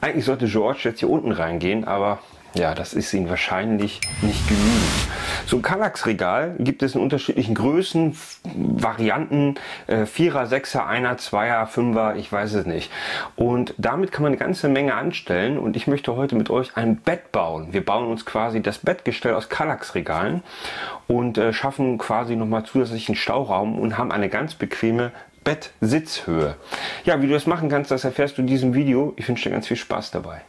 Eigentlich sollte George jetzt hier unten reingehen, aber ja, das ist ihm wahrscheinlich nicht genügend. So ein Kallax-Regal gibt es in unterschiedlichen Größen, Varianten, äh, Vierer, Sechser, Einer, Zweier, Fünfer, ich weiß es nicht. Und damit kann man eine ganze Menge anstellen und ich möchte heute mit euch ein Bett bauen. Wir bauen uns quasi das Bettgestell aus Kallax-Regalen und äh, schaffen quasi nochmal zusätzlichen Stauraum und haben eine ganz bequeme Bettsitzhöhe. Ja, wie du das machen kannst, das erfährst du in diesem Video. Ich wünsche dir ganz viel Spaß dabei.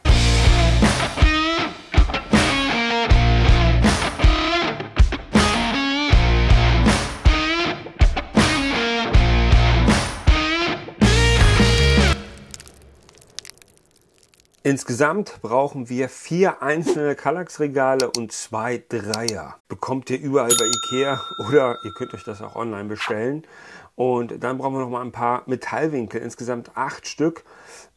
Insgesamt brauchen wir vier einzelne Kallax-Regale und zwei Dreier. Bekommt ihr überall bei Ikea oder ihr könnt euch das auch online bestellen. Und dann brauchen wir noch mal ein paar Metallwinkel, insgesamt acht Stück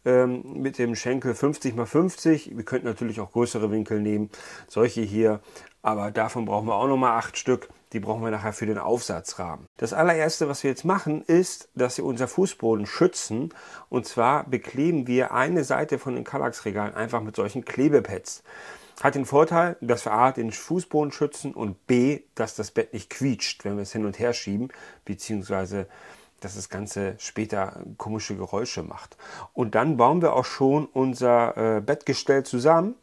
ähm, mit dem Schenkel 50 x 50. Wir könnten natürlich auch größere Winkel nehmen, solche hier, aber davon brauchen wir auch noch mal acht Stück. Die brauchen wir nachher für den Aufsatzrahmen. Das allererste, was wir jetzt machen, ist, dass wir unser Fußboden schützen. Und zwar bekleben wir eine Seite von den Kallax-Regalen einfach mit solchen Klebepads. Hat den Vorteil, dass wir A, den Fußboden schützen und B, dass das Bett nicht quietscht, wenn wir es hin und her schieben, beziehungsweise dass das Ganze später komische Geräusche macht. Und dann bauen wir auch schon unser äh, Bettgestell zusammen.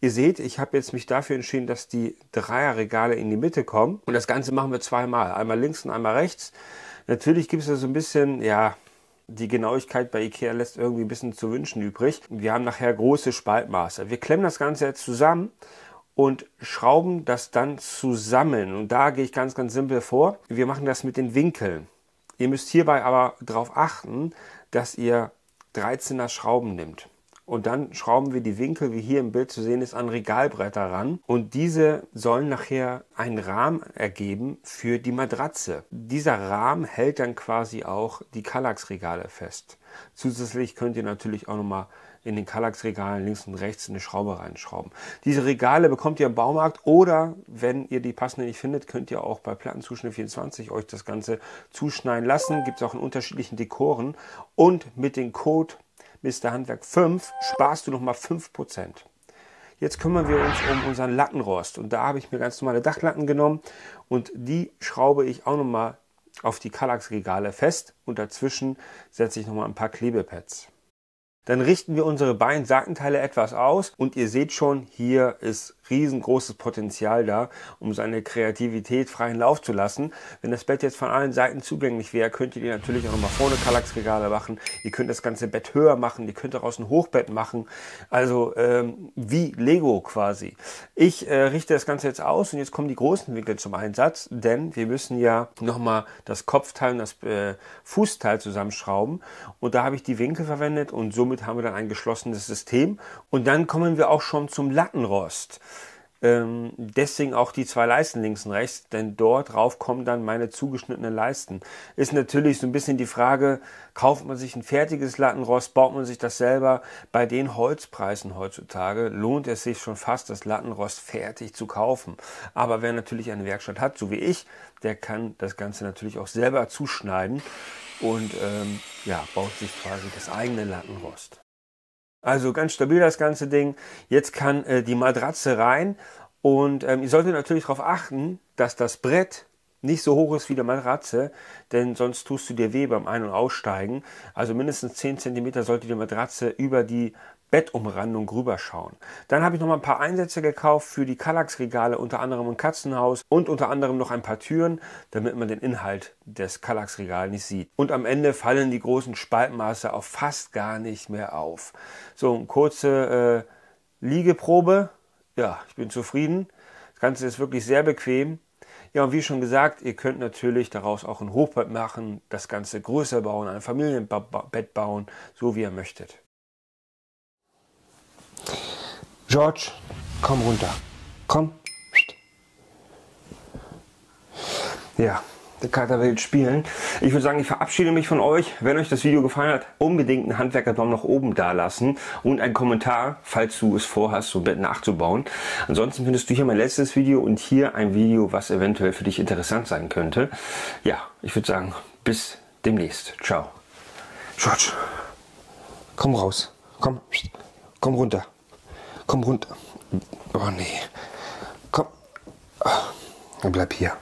Ihr seht, ich habe jetzt mich dafür entschieden, dass die Dreierregale in die Mitte kommen. Und das Ganze machen wir zweimal. Einmal links und einmal rechts. Natürlich gibt es da so ein bisschen, ja, die Genauigkeit bei Ikea lässt irgendwie ein bisschen zu wünschen übrig. Wir haben nachher große Spaltmaße. Wir klemmen das Ganze jetzt zusammen und schrauben das dann zusammen. Und da gehe ich ganz, ganz simpel vor. Wir machen das mit den Winkeln. Ihr müsst hierbei aber darauf achten, dass ihr 13er Schrauben nimmt. Und dann schrauben wir die Winkel, wie hier im Bild zu sehen ist, an Regalbretter ran. Und diese sollen nachher einen Rahmen ergeben für die Matratze. Dieser Rahmen hält dann quasi auch die Kallax-Regale fest. Zusätzlich könnt ihr natürlich auch nochmal in den Kallax-Regalen links und rechts eine Schraube reinschrauben. Diese Regale bekommt ihr im Baumarkt oder wenn ihr die passende nicht findet, könnt ihr auch bei Plattenzuschnitt 24 euch das Ganze zuschneiden lassen. Gibt es auch in unterschiedlichen Dekoren und mit dem Code Mr. Handwerk 5 sparst du nochmal 5%. Jetzt kümmern wir uns um unseren Lattenrost und da habe ich mir ganz normale Dachlatten genommen und die schraube ich auch nochmal auf die Kallax-Regale fest und dazwischen setze ich nochmal ein paar Klebepads. Dann richten wir unsere beiden Seitenteile etwas aus und ihr seht schon, hier ist riesengroßes Potenzial da, um seine Kreativität freien Lauf zu lassen. Wenn das Bett jetzt von allen Seiten zugänglich wäre, könntet ihr natürlich auch nochmal vorne Kallax-Regale machen. Ihr könnt das ganze Bett höher machen, ihr könnt daraus ein Hochbett machen. Also ähm, wie Lego quasi. Ich äh, richte das Ganze jetzt aus und jetzt kommen die großen Winkel zum Einsatz, denn wir müssen ja nochmal das Kopfteil und das äh, Fußteil zusammenschrauben. Und da habe ich die Winkel verwendet und somit somit haben wir dann ein geschlossenes System. Und dann kommen wir auch schon zum Lattenrost. Ähm, deswegen auch die zwei Leisten links und rechts, denn dort drauf kommen dann meine zugeschnittenen Leisten. Ist natürlich so ein bisschen die Frage, kauft man sich ein fertiges Lattenrost, baut man sich das selber? Bei den Holzpreisen heutzutage lohnt es sich schon fast, das Lattenrost fertig zu kaufen. Aber wer natürlich eine Werkstatt hat, so wie ich, der kann das Ganze natürlich auch selber zuschneiden und ähm, ja, baut sich quasi das eigene Lattenrost. Also ganz stabil das ganze Ding. Jetzt kann äh, die Matratze rein und ähm, ihr solltet natürlich darauf achten, dass das Brett nicht so hoch ist wie die Matratze, denn sonst tust du dir weh beim Ein- und Aussteigen. Also mindestens 10 cm sollte die Matratze über die Bettumrandung rüberschauen. Dann habe ich noch mal ein paar Einsätze gekauft für die Kallax-Regale, unter anderem ein Katzenhaus und unter anderem noch ein paar Türen, damit man den Inhalt des Kallax-Regals nicht sieht. Und am Ende fallen die großen Spaltmaße auch fast gar nicht mehr auf. So, eine kurze äh, Liegeprobe. Ja, ich bin zufrieden. Das Ganze ist wirklich sehr bequem. Ja, und wie schon gesagt, ihr könnt natürlich daraus auch ein Hochbett machen, das Ganze größer bauen, ein Familienbett bauen, so wie ihr möchtet. George, komm runter. Komm. Ja, der Kater will spielen. Ich würde sagen, ich verabschiede mich von euch. Wenn euch das Video gefallen hat, unbedingt einen Handwerkerbaum nach oben da lassen und einen Kommentar, falls du es vorhast, so ein Bett nachzubauen. Ansonsten findest du hier mein letztes Video und hier ein Video, was eventuell für dich interessant sein könnte. Ja, ich würde sagen, bis demnächst. Ciao. George, komm raus. Komm. Komm runter. Komm runter. Oh nee. Komm. Oh, bleib hier.